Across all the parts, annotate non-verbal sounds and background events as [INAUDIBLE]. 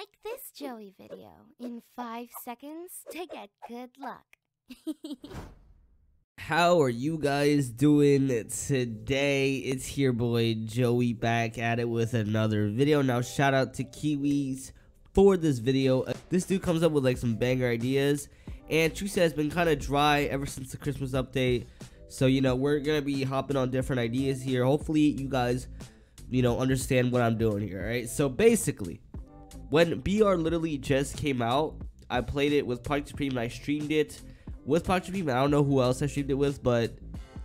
Like this Joehe video in five seconds to get good luck. [LAUGHS] How are you guys doing today? It's here boy Joehe back at it with another video. Now shout out to Kiwiz for this video. This dude comes up with like some banger ideas and True has been kind of dry ever since the Christmas update. So, you know, we're going to be hopping on different ideas here. Hopefully you guys, you know, understand what I'm doing here, all right? So basically, when BR literally just came out, I played it with Project Supreme and I streamed it with Project Supreme. I don't know who else I streamed it with, but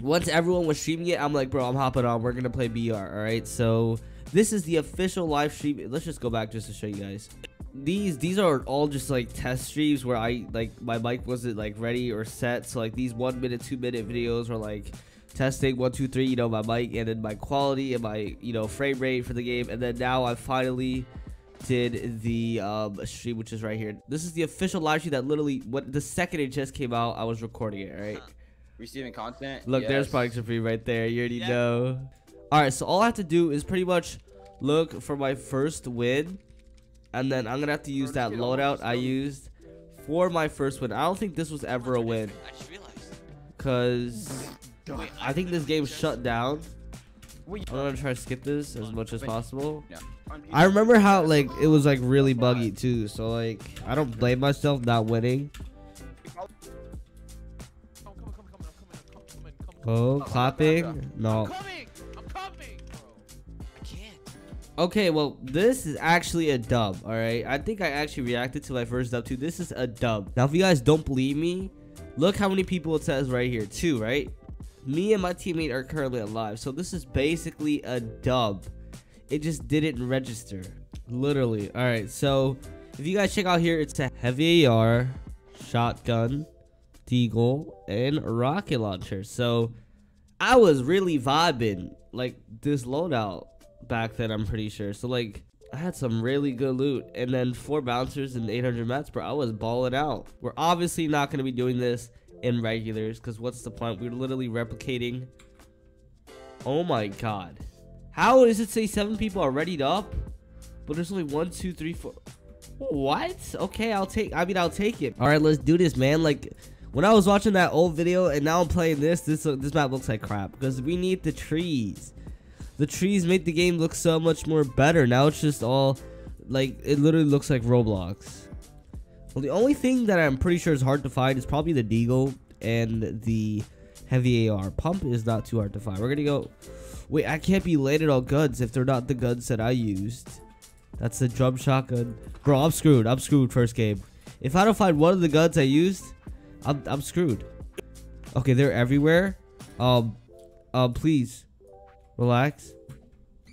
once everyone was streaming it, I'm like, bro, I'm hopping on. We're gonna play BR. All right. So this is the official live stream. Let's just go back just to show you guys. These these are all just like test streams where I like my mic wasn't like ready or set. So like these one minute, two minute videos are like testing one, two, three. You know my mic and then my quality and my you know frame rate for the game. And then now I finally did the um, stream, which is right here. This is the official live stream that literally, what the second it just came out, I was recording it, right? Receiving content. Look, yes. there's Project Supreme right there. You already Yeah. know. All right, so all I have to do is pretty much look for my first win, and then I'm gonna have to use that loadout I used for my first win. I don't think this was ever a win, I just realized. cause I think this game shut down. I'm gonna try to skip this as much as possible. I remember how like it was like really buggy too, so like I don't blame myself not winning. Oh, clapping? No. Okay, well, this is actually a dub, alright? I think I actually reacted to my first dub too. This is a dub. Now, if you guys don't believe me, look how many people it says right here. Two, right? Me and my teammate are currently alive. So this is basically a dub. It just didn't register. Literally. Alright, so if you guys check out here, it's a heavy AR, shotgun, deagle, and rocket launcher. So I was really vibing like this loadout back then. I'm pretty sure. So like I had some really good loot, and then four bouncers and 800 mats, bro. I was balling out. We're obviously not gonna be doing this in regulars, cause what's the point? We're literally replicating. Oh my god, how does it say seven people are readied up, but there's only one, two, three, four. What? Okay, I'll take. I mean, I'll take it. All right, let's do this, man. Like when I was watching that old video and now I'm playing this, this uh, this map looks like crap because we need the trees. The trees make the game look so much more better. Now it's just all like it literally looks like Roblox. Well, the only thing that I'm pretty sure is hard to find is probably the Deagle and the heavy AR. Pump is not too hard to find. We're gonna go. Wait, I can't be landed on guns if they're not the guns that I used. That's the drum shotgun. Bro, I'm screwed. I'm screwed first game. If I don't find one of the guns I used, I'm I'm screwed. Okay, they're everywhere. Um, um, please, relax.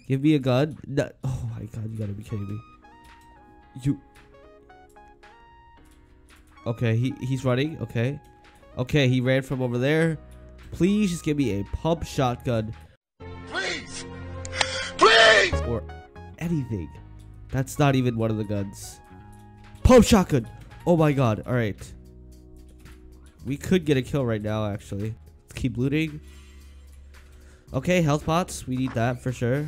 Give me a gun. No, oh my god, you gotta be kidding me. You. Okay, he he's running. Okay, okay, he ran from over there. Please just give me a pump shotgun Please! Please! or anything. That's not even one of the guns. Pump shotgun. Oh my god. All right. We could get a kill right now, actually. Let's keep looting. Okay, health pots. We need that for sure.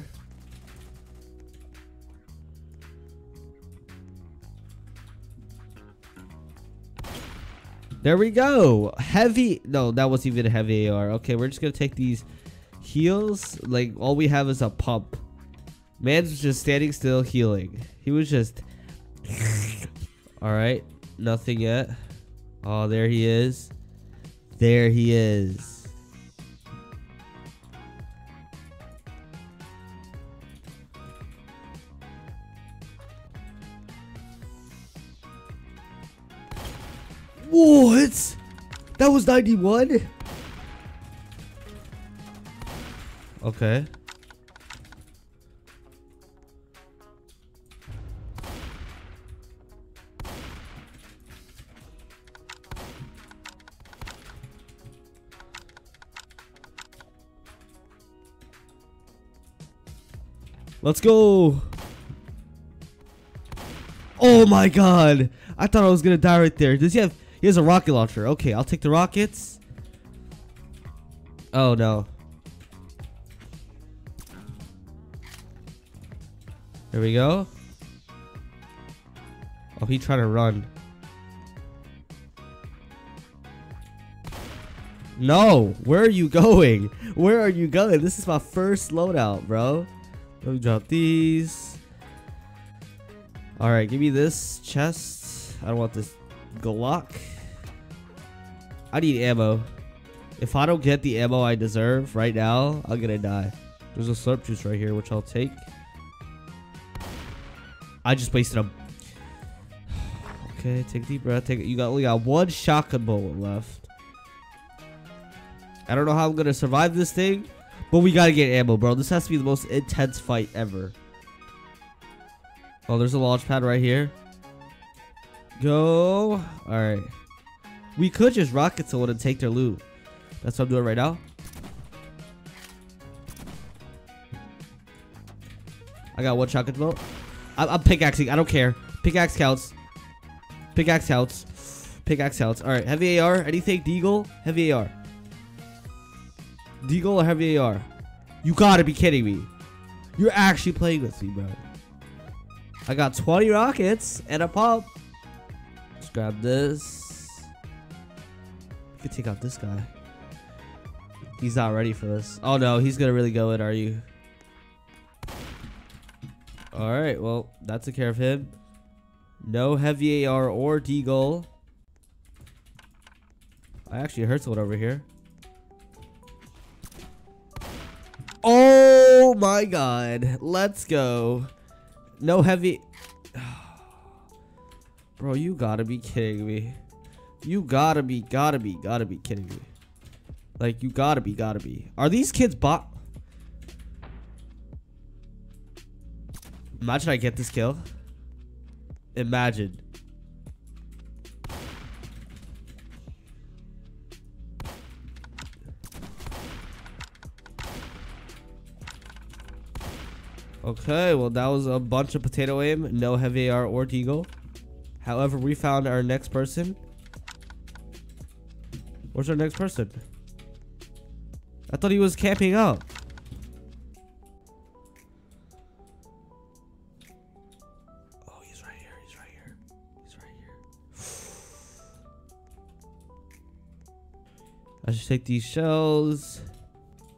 There we go. Heavy. No, that was even a heavy AR. Okay, we're just gonna take these heals. Like all we have is a pump. Man's just standing still healing. He was just. [LAUGHS] Alright. Nothing yet. Oh, there he is. There he is. What? That was 91? Okay. Let's go. Oh my god. I thought I was gonna die right there. Does he have he has a rocket launcher. Okay, I'll take the rockets. Oh no. There we go. Oh, he trying to run. No, where are you going? [LAUGHS] Where are you going? This is my first loadout, bro. Let me drop these. All right, give me this chest. I don't want this Glock. I need ammo. If I don't get the ammo I deserve right now, I'm gonna die. There's a slurp juice right here, which I'll take. I just wasted a. [SIGHS] Okay, take a deep breath. Take. You got only got one shotgun bullet left. I don't know how I'm gonna survive this thing, but we gotta get ammo, bro. This has to be the most intense fight ever. Oh, there's a launch pad right here. Go. All right. We could just rocket someone and take their loot. That's what I'm doing right now. I got one shotgun bolt. I'm, I'm pickaxing. I don't care. Pickaxe counts. Pickaxe counts. Pickaxe counts. All right. Heavy AR. Anything? Deagle? Heavy AR. Deagle or heavy AR? You gotta be kidding me. You're actually playing with me, bro. I got 20 rockets and a pump. Let's grab this. Could take out this guy. He's not ready for this. Oh no, he's gonna really go in, are you? Alright, well, that took care of him. No heavy AR or deagle. I actually heard someone over here. Oh my god. Let's go. No heavy. [SIGHS] Bro, you gotta be kidding me. You gotta be, gotta be, gotta be kidding me. Like, you gotta be, gotta be. Are these kids bot? Imagine I get this kill. Imagine. Okay, well that was a bunch of potato aim, no heavy AR or deagle. However, we found our next person. Where's our next person? I thought he was camping out. Oh, he's right here. He's right here. He's right here. [SIGHS] I should take these shells.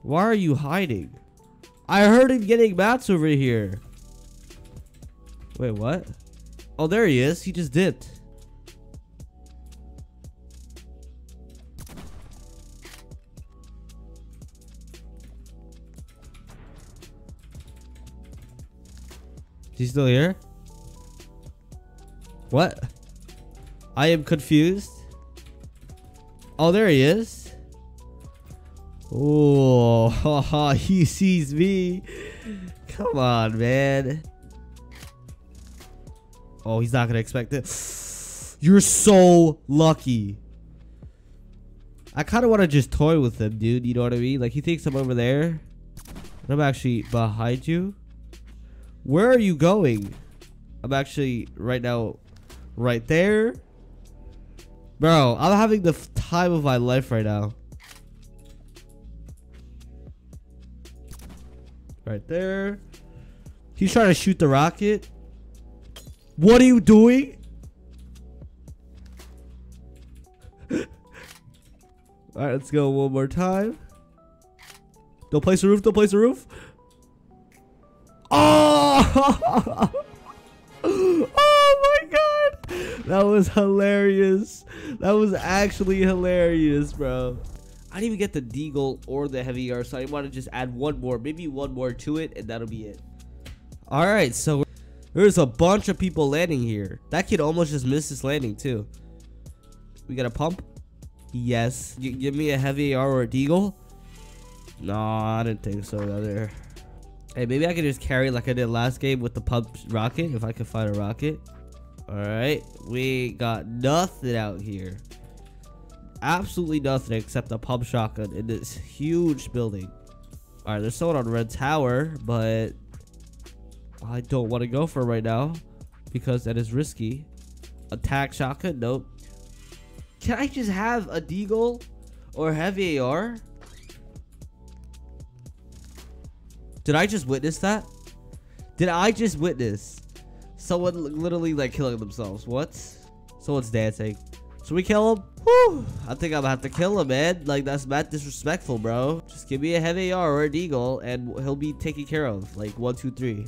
Why are you hiding? I heard him getting mats over here. Wait, what? Oh, there he is. He just dipped. Is he still here? What? I am confused. Oh, there he is. Oh, haha, [LAUGHS] he sees me. Come on, man. Oh, he's not gonna expect it. [SIGHS] You're so lucky. I kind of want to just toy with him, dude. You know what I mean? Like, he thinks I'm over there. And I'm actually behind you. Where are you going? I'm actually right now right there. Bro, I'm having the time of my life right now. Right there. He's trying to shoot the rocket. What are you doing? [LAUGHS] Alright, let's go one more time. Don't place the roof, don't place the roof. Oh! [LAUGHS] oh my god! That was hilarious. That was actually hilarious, bro. I didn't even get the deagle or the heavy AR, so I want to just add one more, maybe one more to it, and that'll be it. All right, so there's a bunch of people landing here. That kid almost just missed his landing too. We got a pump. Yes. Give me a heavy AR or a deagle. No, I didn't think so either. Hey, maybe I could just carry like I did last game with the pump rocket if I could find a rocket. All right, we got nothing out here. Absolutely nothing except a pump shotgun in this huge building. All right, there's someone on Red Tower, but I don't want to go for right now because that is risky. Attack shotgun, nope. Can I just have a deagle or heavy AR? Did I just witness that? Did I just witness Someone literally like killing themselves. What? Someone's dancing. Should we kill him? Whew. I think I'm gonna have to kill him, man. Like that's mad disrespectful, bro. Just give me a heavy AR or a deagle, and he'll be taken care of. Like one, two, three.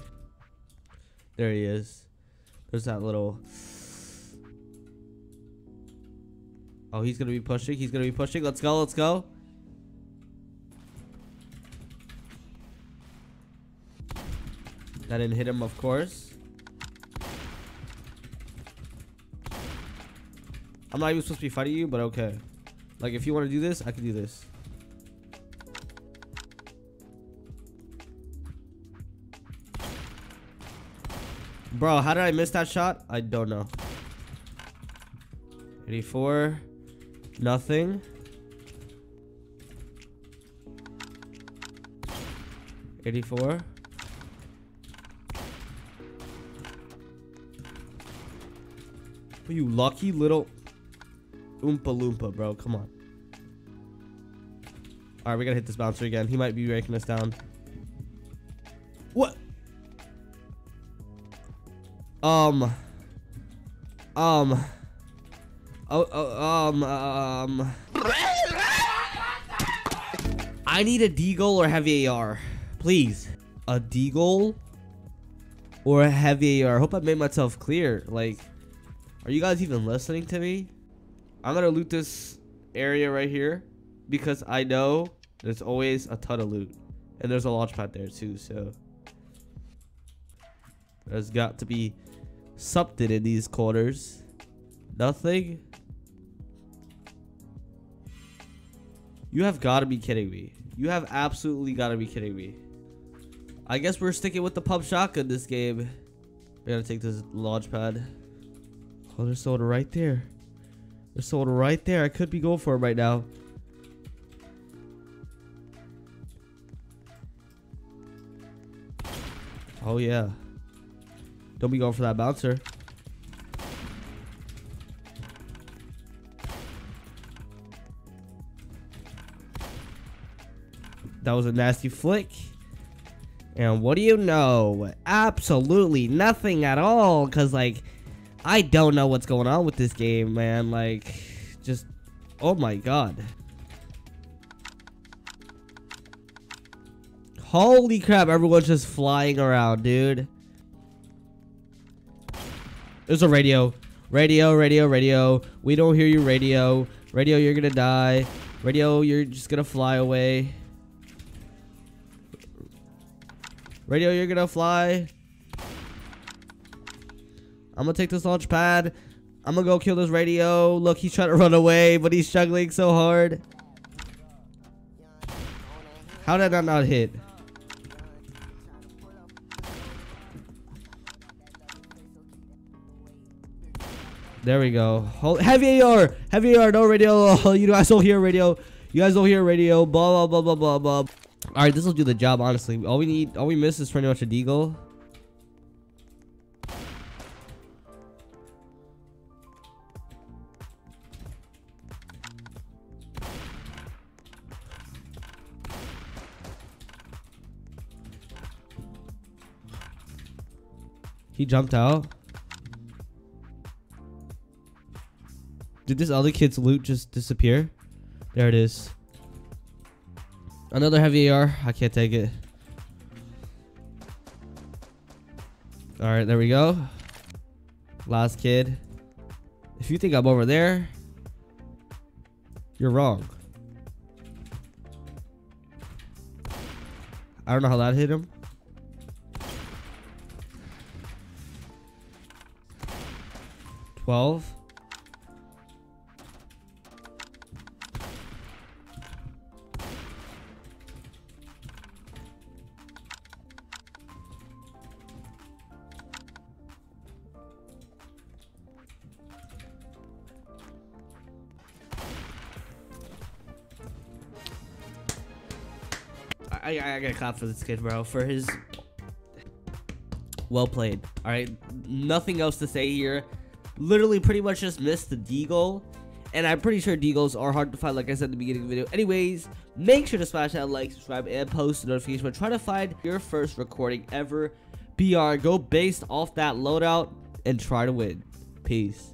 There he is. There's that little. Oh, he's gonna be pushing. He's gonna be pushing. Let's go. Let's go. That didn't hit him, of course. I'm not even supposed to be fighting you, but okay. Like, if you want to do this, I can do this. Bro, how did I miss that shot? I don't know. 84. Nothing. 84. You lucky little Oompa Loompa, bro. Come on. Alright, we gotta hit this bouncer again. He might be breaking us down. What? Um. Um. Oh, oh, um, um. I need a deagle or heavy AR. Please. A deagle or a heavy AR. I hope I made myself clear. Like, are you guys even listening to me? I'm gonna loot this area right here because I know there's always a ton of loot. And there's a launch pad there too, so there's got to be something in these corners. Nothing. You have got to be kidding me. You have absolutely got to be kidding me. I guess we're sticking with the pump shotgun this game. We gotta take this launch pad. Oh, there's someone right there. There's someone right there. I could be going for it right now. Oh, yeah. Don't be going for that bouncer. That was a nasty flick. And what do you know? Absolutely nothing at all. Because, like, I don't know what's going on with this game, man. Like, just, oh my god. Holy crap, everyone's just flying around, dude. There's a radio. Radio, radio, radio. We don't hear you, radio. Radio, you're gonna die. Radio, you're just gonna fly away. Radio, you're gonna fly. I'm gonna take this launch pad. I'm gonna go kill this radio. Look, he's trying to run away, but he's struggling so hard. How did that not hit? There we go. Hold, heavy AR! Heavy AR, no radio. [LAUGHS] You guys don't hear radio. You guys don't hear radio. Blah, blah, blah, blah, blah, blah. Alright, this will do the job, honestly. All we need, all we miss is pretty much a deagle. He jumped out. Did this other kid's loot just disappear? There it is. Another heavy AR. I can't take it. Alright, there we go. Last kid. If you think I'm over there, you're wrong. I don't know how that hit him. Twelve. I, I, I gotta clap for this kid, bro, for his well played. All right, nothing else to say here. Literally, pretty much just missed the deagle, and I'm pretty sure deagles are hard to find, like I said at the beginning of the video. Anyways, make sure to smash that like, subscribe, and post notification. But try to find your first recording ever BR, go based off that loadout and try to win. Peace.